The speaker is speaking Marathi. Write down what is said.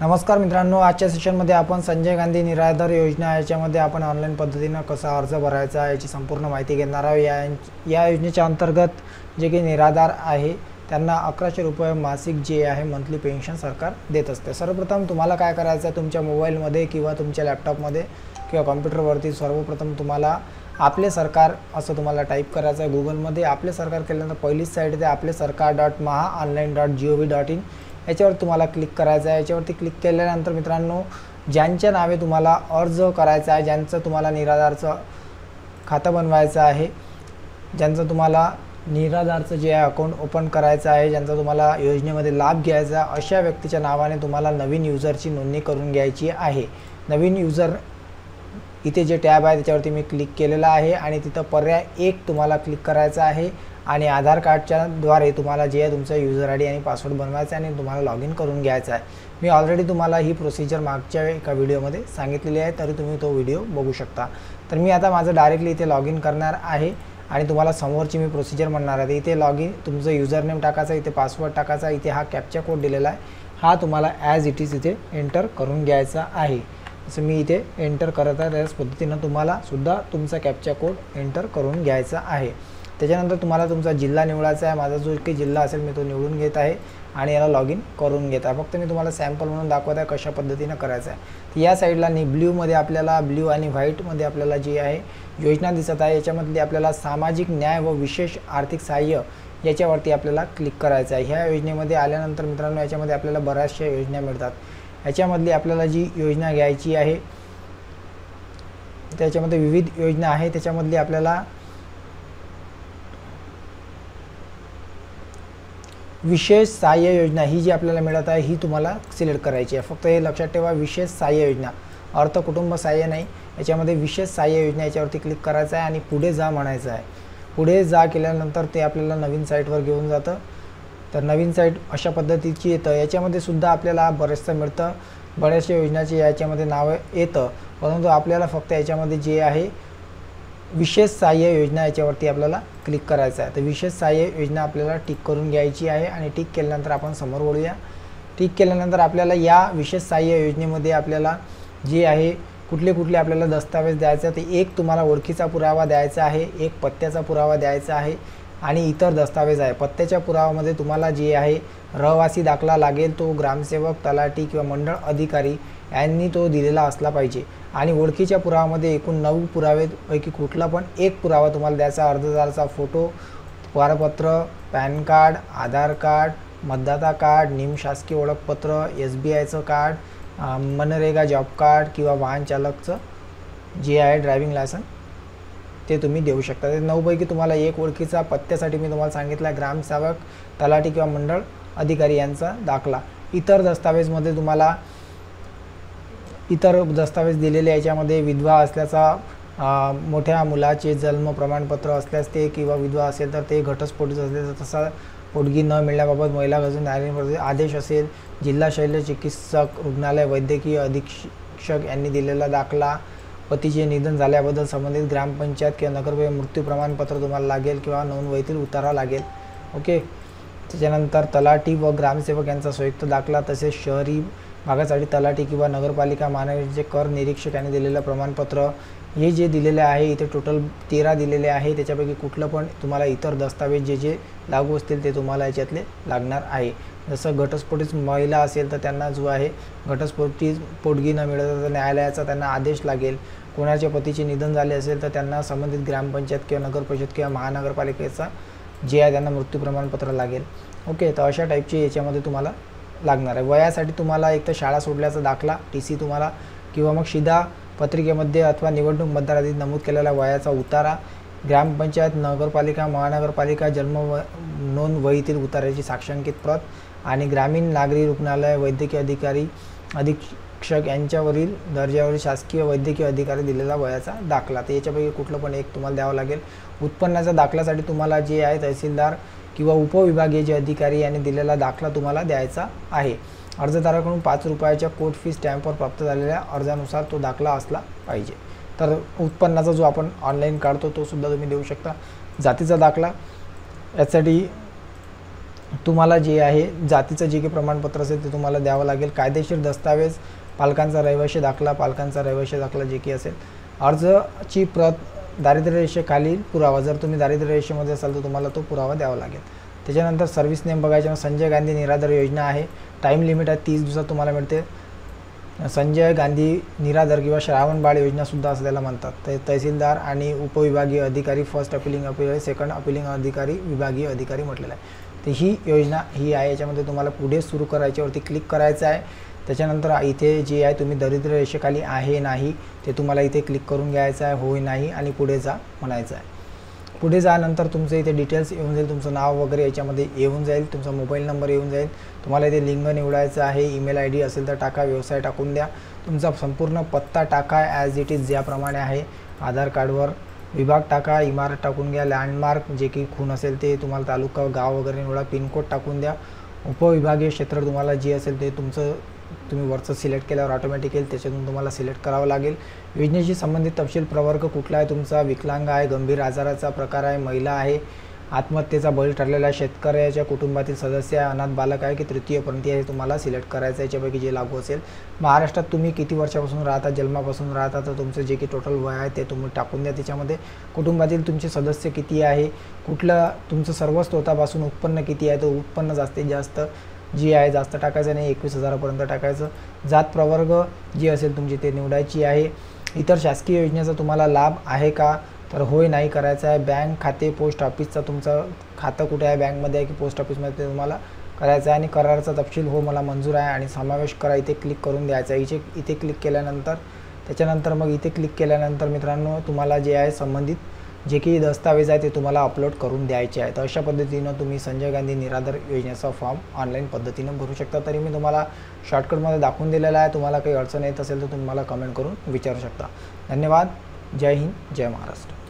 नमस्कार मित्रांनो आजच्या सेशनमध्ये आपण संजय गांधी निराधार योजना याच्यामध्ये आपण ऑनलाईन पद्धतीनं कसा अर्ज भरायचा याची संपूर्ण माहिती घेणार आहोत. या या योजनेच्या अंतर्गत जे काही निराधार आहे त्यांना अकराशे रुपये मासिक जे आहे मंथली पेन्शन सरकार देत असते. सर्वप्रथम तुम्हाला काय करायचं आहे तुमच्या मोबाईलमध्ये किंवा तुमच्या लॅपटॉपमध्ये किंवा कॉम्प्युटरवरती सर्वप्रथम तुम्हाला आपले सरकार असं तुम्हाला टाईप करायचं आहे. गुगलमध्ये आपले सरकार केल्यानंतर पहिलीच साईट आहे Aaple Sarkar dot Maha online dot G O V dot in याच्यावर तुम्हाला क्लिक करायचं आहे. याच्यावरती क्लिक केल्यानंतर मित्रांनो ज्यांच्या नावे तुम्हाला अर्ज करायचा आहे ज्यांचं तुम्हाला निराधारचं खातं बनवायचं आहे ज्यांचं तुम्हाला निराधारचं जे आहे अकाउंट ओपन करायचं आहे ज्यांचा तुम्हाला योजनेमध्ये लाभ घ्यायचा अशा व्यक्तीच्या नावाने तुम्हाला नवीन युजरची नोंदणी करून घ्यायची आहे. नवीन युजर इथे जे टॅब आहे त्याच्यावरती मी क्लिक केलेलं आहे आणि तिथं पर्याय एक तुम्हाला क्लिक करायचा आहे आणि आधार कार्डच्या द्वारे तुम्हाला जे आहे तुमचा युजर आय डी आणि पासवर्ड बनवायचा आहे आणि तुम्हाला लॉग इन करून घ्यायचा आहे. मी ऑलरेडी तुम्हाला ही प्रोसिजर मागच्या एका व्हिडिओमध्ये सांगितलेली आहे तरी तुम्ही तो व्हिडिओ बघू शकता. तर मी आता माझं डायरेक्टली इथे लॉग इन करणार आहे आणि तुम्हाला समोरची मी प्रोसिजर म्हणणार आहे. इथे लॉग इन तुमचं युजरनेम टाकायचा टाकायचं इथे पासवर्ड टाकायचा इथे हा कॅपचा कोड दिलेला आहे. हा तुम्हाला ॲज इट इज इथे एंटर करून घ्यायचा आहे. असं मी इथे एंटर करत आहे. त्याच पद्धतीनं तुम्हाला सुद्धा तुमचा कॅपचा कोड एंटर करून घ्यायचा आहे. त्याच्यानंतर तुम्हाला तुमचा जिल्हा निवडायचा आहे. माझा जो काही जिल्हा असेल मी तो निवडून घेत आहे आणि याला लॉग इन करून घेत आहे. फक्त मी तुम्हाला सॅम्पल म्हणून दाखवत आहे कशा पद्धतीनं करायचं आहे. तर या साईडला नि ब्ल्यूमध्ये आपल्याला ब्ल्यू आणि व्हाईटमध्ये आपल्याला जी आहे योजना दिसत आहे. याच्यामधली आपल्याला सामाजिक न्याय व विशेष आर्थिक सहाय्य याच्यावरती आपल्याला क्लिक करायचं आहे. ह्या योजनेमध्ये आल्यानंतर मित्रांनो याच्यामध्ये आपल्याला बऱ्याचशा योजना मिळतात. ह्याच्यामधली आपल्याला जी योजना घ्यायची आहे त्याच्यामध्ये विविध योजना आहे त्याच्यामधली आपल्याला विशेष सहाय्य योजना ही जी आपल्याला मिळत आहे ही तुम्हाला सिलेक्ट करायची आहे. फक्त हे लक्षात ठेवा विशेष सहाय्य योजना. अर्थ कुटुंब सहाय्य नाही याच्यामध्ये विशेष सहाय्य योजना याच्यावरती क्लिक करायचं आहे आणि पुढे जा म्हणायचं आहे. पुढे जा केल्यानंतर ते आपल्याला नवीन साईटवर घेऊन जातं. तर नवीन साईट अशा पद्धतीची येतं. याच्यामध्ये सुद्धा आपल्याला बरेचसं मिळतं. बऱ्याचशा योजनाचे याच्यामध्ये नावं येतं. परंतु आपल्याला फक्त याच्यामध्ये जे आहे विशेष सहाय्य योजना याच्यावरती आपल्याला क्लिक करायचं आहे. तर विशेष सहाय्य योजना आपल्याला टिक करून घ्यायची आहे आणि टिक केल्यानंतर आपण समोर वळूया. टिक केल्यानंतर आपल्याला या विशेष सहाय्य योजनेमध्ये आपल्याला जे आहे कुठले कुठले आपल्याला दस्तावेज द्यायचा ते एक तुम्हाला ओळखीचा पुरावा द्यायचा आहे एक पत्त्याचा पुरावा द्यायचा आहे आणि इतर दस्तावेज आहे. पत्त्याच्या पुरावामध्ये तुम्हाला जे आहे रहवासी दाखला लागेल तो ग्रामसेवक तलाठी किंवा मंडळ अधिकारी यांनी तो दिलेला असला पाहिजे. आणि ओळखीच्या पुरावामध्ये एकूण नऊ पुरावेपैकी कुठला पण एक पुरावा तुम्हाला द्यायचा अर्जदाराचा फोटो पारपत्र पॅन कार्ड आधार कार्ड मतदाता कार्ड निमशासकीय ओळखपत्र एस बी आयचं कार्ड मनरेगा जॉब कार्ड किंवा वाहन चालकचं जे आहे ड्रायव्हिंग लायसन ते तुम्ही देऊ शकता. ते नऊपैकी तुम्हाला एक ओळखीचा पत्त्यासाठी मी तुम्हाला सांगितलं आहे ग्रामसेवक तलाठी किंवा मंडळ अधिकारी यांचा दाखला. इतर दस्तावेजमध्ये तुम्हाला इतर दस्तावेज दिलेले याच्यामध्ये विधवा असल्याचा मोठ्या मुलाचे जन्म प्रमाणपत्र असल्यास ते किंवा विधवा असेल तर ते घटस्फोटीत असले तर तसा पोटगी न मिळण्याबाबत महिला गजून न्यायालयीन आदेश असेल. जिल्हा शल्य चिकित्सक रुग्णालय वैद्यकीय अधीक्षक यांनी दिलेला दाखला. पतीचे निधन झाल्याबद्दल संबंधित ग्रामपंचायत किंवा नगरपे मृत्यू प्रमाणपत्र तुम्हाला लागेल किंवा नोंदवहीतील उतारा लागेल. ओके? त्याच्यानंतर तलाठी व ग्रामसेवक यांचा संयुक्त दाखला तसेच शहरी भागासाठी तलाठी किंवा नगरपालिका महानगरचे कर निरीक्षक यांनी दिलेलं प्रमाणपत्र हे जे दिलेले आहे इथे टोटल तेरा दिलेले आहे त्याच्यापैकी कुठलं पण तुम्हाला इतर दस्तावेज जे जे लागू असतील ते तुम्हाला याच्यातले लागणार आहे. जसं घटस्फोटीत महिला असेल तर त्यांना जो आहे घटस्फोटी पोटगी न मिळत तर न्यायालयाचा त्यांना आदेश लागेल. कोणाच्या पतीचे निधन झाले असेल तर त्यांना संबंधित ग्रामपंचायत किंवा नगरपरिषद किंवा महानगरपालिकेचा जे आहे त्यांना मृत्यू प्रमाणपत्र लागेल. ओके तर अशा टाईपचे याच्यामध्ये तुम्हाला लागणार आहे. वयासाठी तुम्हाला एक तर शाळा सोडल्याचा दाखला टी सी तुम्हाला किंवा मग शिधा पत्रिकेमध्ये अथवा निवडणूक मतदार नमूद केलेला वयाचा उतारा ग्रामपंचायत नगरपालिका महानगरपालिका जन्म व नोंद वहीतील उतार्याची साक्षांकित प्रत आणि ग्रामीण नागरी रुग्णालय वैद्यकीय अधिकारी अधीक्षक यांच्यावरील दर्जावरील शासकीय वैद्यकीय अधिकारी दिलेला वयाचा दाखला. तर याच्यापैकी कुठलं पण एक तुम्हाला द्यावं लागेल. उत्पन्नाच्या दाखल्यासाठी तुम्हाला जे आहे तहसीलदार किंवा उपविभागीय जे अधिकारी यांनी दिलेला दाखला तुम्हाला द्यायचा आहे. अर्जदाराकडून पाच रुपयाच्या कोर्ट फी स्टॅम्पवर प्राप्त झालेल्या अर्जानुसार तो दाखला असला पाहिजे. तर उत्पन्नाचा जो आपण ऑनलाईन काढतो तो सुद्धा तुम्ही देऊ शकता. जातीचा दाखला यासाठी तुम्हाला जे आहे जातीचं जे काही प्रमाणपत्र असेल ते तुम्हाला द्यावं लागेल. कायदेशीर दस्तावेज पालकांचा रहिवाशी दाखला पालकांचा रहिवाशी दाखला जे काही असेल. अर्जची प्रत दारिद्र्य रेषेखालील पुरावा जर तुम्ही दारिद्र्य रेषेमध्ये असाल तर तुम्हाला तो पुरावा द्यावा लागेल. त्याच्यानंतर सर्व्हिस नेम बघायच्या संजय गांधी निराधार योजना आहे. टाईम लिमिट आहे तीस दिवसात तुम्हाला मिळते. संजय गांधी निराधार किंवा श्रावण बाळ योजनासुद्धा असं त्याला म्हणतात. ते तहसीलदार आणि उपविभागीय अधिकारी first appealing appeal second appealing अधिकारी विभागीय अधिकारी म्हटलेलं आहे. तर ही योजना ही आहे याच्यामध्ये तुम्हाला पुढे सुरू करायच्यावरती क्लिक करायचं आहे. त्याच्यानंतर इथे जे आहे तुम्ही दरिद्र रेषेखाली आहे नाही ते तुम्हाला इथे क्लिक करून घ्यायचं आहे होय नाही आणि पुढे जा म्हणायचं आहे. पुढे जानंतर तुमचं इथे डिटेल्स येऊन जाईल तुमचं नाव वगैरे याच्यामध्ये येऊन जाईल तुमचा मोबाईल नंबर येऊन जाईल. तुम्हाला इथे लिंग निवडायचं आहे ईमेल आय डी असेल तर टाका व्यवसाय टाकून द्या. तुमचा संपूर्ण पत्ता टाका ॲज इट इज ज्याप्रमाणे आहे. आधार कार्डवर विभाग टाका इमारत टाकून घ्या लँडमार्क जे की खून असेल ते तुम्हाला तालुका गाव वगैरे निवडा पिनकोड टाकून द्या. उपविभागीय क्षेत्र तुम्हाला जे असेल ते तुमचं तुम्ही वरचं सिलेक्ट केल्यावर ऑटोमॅटिक येईल त्याच्यातून तुम्हाला सिलेक्ट करावं लागेल. योजनेशी संबंधित तपशील प्रवर्ग कुठला आहे तुमचा विकलांग आहे गंभीर आजाराचा प्रकार आहे महिला आहे आत्महत्येचा बळी ठरलेला शेतकऱ्याच्या कुटुंबातील सदस्य आहे अनाथ बालक आहे की तृतीयपंथी आहे तुम्हाला सिलेक्ट करायचं आहे याच्यापैकी जे लागू असेल. महाराष्ट्रात तुम्ही किती वर्षापासून राहता जन्मापासून राहता तर तुमचं जे की टोटल वय आहे ते तुम्ही टाकून द्या त्याच्यामध्ये. कुटुंबातील तुमचे सदस्य किती आहे कुठलं तुमचं सर्व स्त्रोतापासून उत्पन्न किती आहे तर उत्पन्न जास्तीत जास्त जी आहे जास्त टाकायचं नाही एकवीस हजारापर्यंत टाकायचं. जात प्रवर्ग जी असेल तुमची ते निवडायची आहे. इतर शासकीय योजनेचा तुम्हाला लाभ आहे का? तर होय नाही करायचं आहे. बँक खाते पोस्ट ऑफिसचं तुमचं खातं कुठे आहे? बँकमध्ये आहे की पोस्ट ऑफिसमध्ये ते तुम्हाला करायचं आहे आणि कराराचा तपशील हो मला मंजूर आहे आणि समावेश करा. इथे क्लिक करून द्यायचा आहे. इथे इथे क्लिक केल्यानंतर त्याच्यानंतर मग इथे क्लिक केल्यानंतर मित्रांनो तुम्हाला जे आहे संबंधित जे काही दस्तावेज आहे ते तुम्हाला अपलोड करून द्यायचे आहेत. अशा पद्धतीनं तुम्ही संजय गांधी निराधार योजनेचा फॉर्म ऑनलाईन पद्धतीनं भरू शकता. तरी मी तुम्हाला शॉर्टकटमध्ये दाखवून दिलेला आहे. तुम्हाला काही अडचण येत असेल तर तुम्ही मला कमेंट करून विचारू शकता. धन्यवाद. जय हिंद. जय महाराष्ट्र.